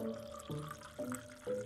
Thank ờ. you.